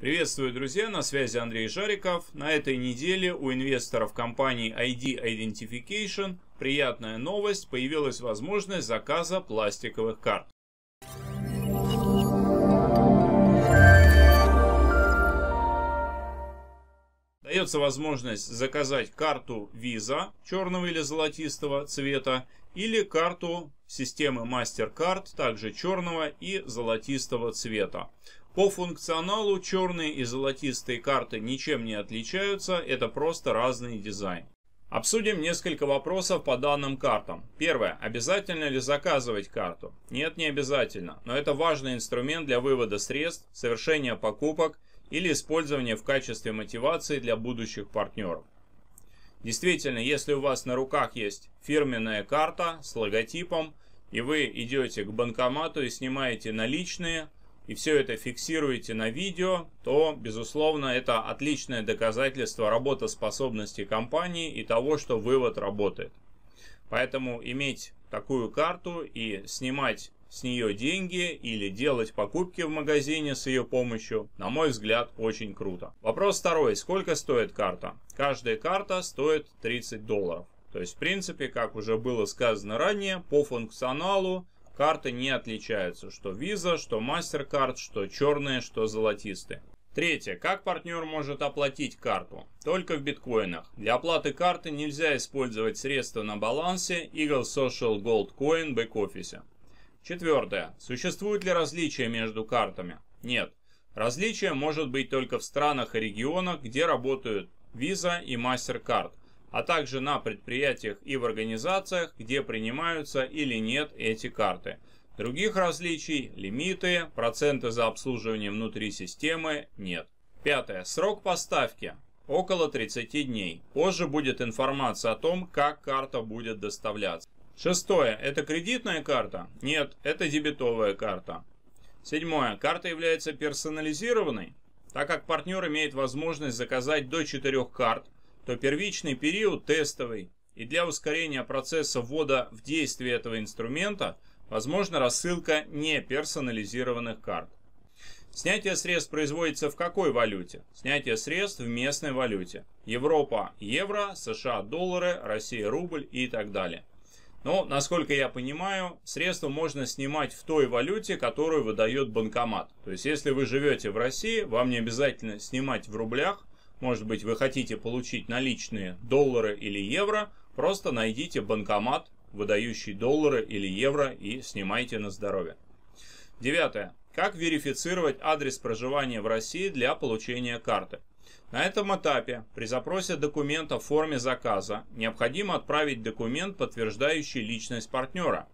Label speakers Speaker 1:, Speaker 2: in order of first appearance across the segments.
Speaker 1: Приветствую, друзья! На связи Андрей Жариков. На этой неделе у инвесторов компании ID Identification приятная новость. Появилась возможность заказа пластиковых карт. Дается возможность заказать карту Visa черного или золотистого цвета или карту системы MasterCard также черного и золотистого цвета. По функционалу черные и золотистые карты ничем не отличаются, это просто разный дизайн. Обсудим несколько вопросов по данным картам. Первое. Обязательно ли заказывать карту? Нет, не обязательно, но это важный инструмент для вывода средств, совершения покупок или использования в качестве мотивации для будущих партнеров. Действительно, если у вас на руках есть фирменная карта с логотипом, и вы идете к банкомату и снимаете наличные, и все это фиксируете на видео, то, безусловно, это отличное доказательство работоспособности компании и того, что вывод работает. Поэтому иметь такую карту и снимать с нее деньги или делать покупки в магазине с ее помощью, на мой взгляд, очень круто. Вопрос второй. Сколько стоит карта? Каждая карта стоит 30 долларов. То есть, в принципе, как уже было сказано ранее, по функционалу Карты не отличаются, что Visa, что MasterCard, что черные, что золотистые. Третье. Как партнер может оплатить карту? Только в биткоинах. Для оплаты карты нельзя использовать средства на балансе Eagle Social Gold Coin бэк-офисе. Четвертое. Существует ли различия между картами? Нет. Различие может быть только в странах и регионах, где работают Visa и MasterCard – а также на предприятиях и в организациях, где принимаются или нет эти карты. Других различий, лимиты, проценты за обслуживание внутри системы нет. Пятое. Срок поставки. Около 30 дней. Позже будет информация о том, как карта будет доставляться. Шестое. Это кредитная карта? Нет, это дебетовая карта. Седьмое. Карта является персонализированной? Так как партнер имеет возможность заказать до 4 карт, то первичный период тестовый, и для ускорения процесса ввода в действие этого инструмента возможна рассылка неперсонализированных карт. Снятие средств производится в какой валюте? Снятие средств в местной валюте. Европа – евро, США – доллары, Россия – рубль и так далее. Но, насколько я понимаю, средства можно снимать в той валюте, которую выдает банкомат. То есть, если вы живете в России, вам не обязательно снимать в рублях, может быть, вы хотите получить наличные доллары или евро, просто найдите банкомат, выдающий доллары или евро и снимайте на здоровье. Девятое. Как верифицировать адрес проживания в России для получения карты? На этом этапе при запросе документа в форме заказа необходимо отправить документ, подтверждающий личность партнера.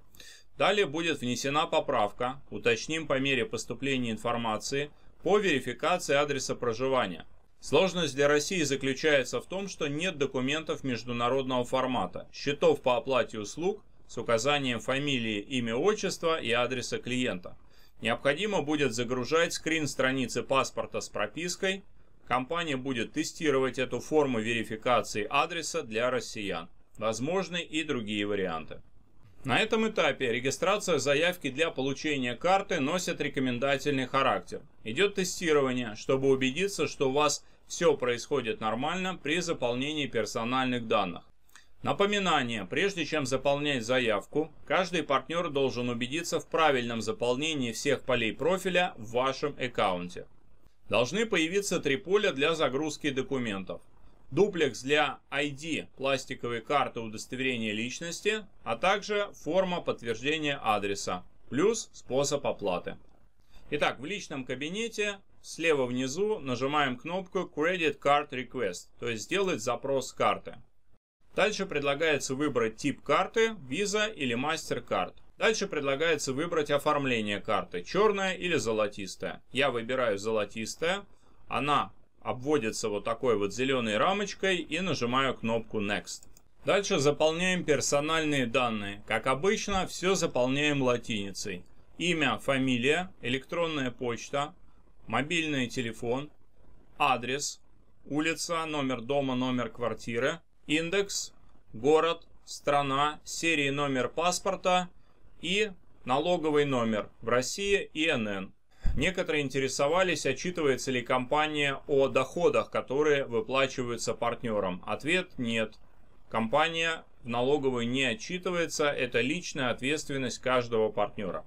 Speaker 1: Далее будет внесена поправка, уточним по мере поступления информации, по верификации адреса проживания. Сложность для России заключается в том, что нет документов международного формата, счетов по оплате услуг с указанием фамилии, имя, отчества и адреса клиента. Необходимо будет загружать скрин страницы паспорта с пропиской. Компания будет тестировать эту форму верификации адреса для россиян. Возможны и другие варианты. На этом этапе регистрация заявки для получения карты носит рекомендательный характер. Идет тестирование, чтобы убедиться, что у вас все происходит нормально при заполнении персональных данных. Напоминание, прежде чем заполнять заявку, каждый партнер должен убедиться в правильном заполнении всех полей профиля в вашем аккаунте. Должны появиться три поля для загрузки документов. Дуплекс для ID, пластиковой карты удостоверения личности, а также форма подтверждения адреса, плюс способ оплаты. Итак, в личном кабинете слева внизу нажимаем кнопку Credit Card Request, то есть сделать запрос карты. Дальше предлагается выбрать тип карты, Visa или MasterCard. Дальше предлагается выбрать оформление карты, черная или золотистая. Я выбираю золотистая, она обводится вот такой вот зеленой рамочкой и нажимаю кнопку Next. Дальше заполняем персональные данные. Как обычно, все заполняем латиницей. Имя, фамилия, электронная почта, мобильный телефон, адрес, улица, номер дома, номер квартиры, индекс, город, страна, серии номер паспорта и налоговый номер в России ИНН. Некоторые интересовались, отчитывается ли компания о доходах, которые выплачиваются партнерам. Ответ – нет. Компания в налоговую не отчитывается, это личная ответственность каждого партнера.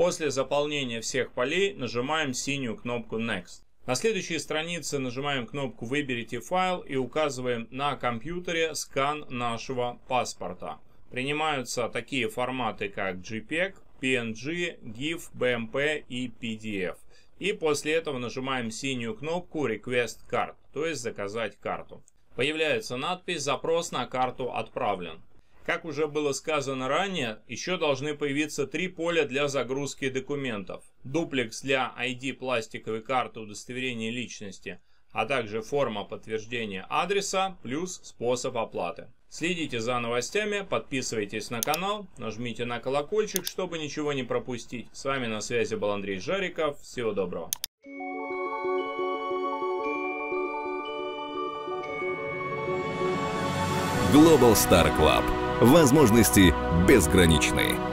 Speaker 1: После заполнения всех полей нажимаем синюю кнопку Next. На следующей странице нажимаем кнопку «Выберите файл» и указываем на компьютере скан нашего паспорта. Принимаются такие форматы, как JPEG, PNG, GIF, BMP и PDF. И после этого нажимаем синюю кнопку Request Card, то есть заказать карту. Появляется надпись «Запрос на карту отправлен». Как уже было сказано ранее, еще должны появиться три поля для загрузки документов. Дуплекс для ID пластиковой карты удостоверения личности, а также форма подтверждения адреса плюс способ оплаты. Следите за новостями, подписывайтесь на канал, нажмите на колокольчик, чтобы ничего не пропустить. С вами на связи был Андрей Жариков. Всего доброго.
Speaker 2: Global Star Club. Возможности безграничны.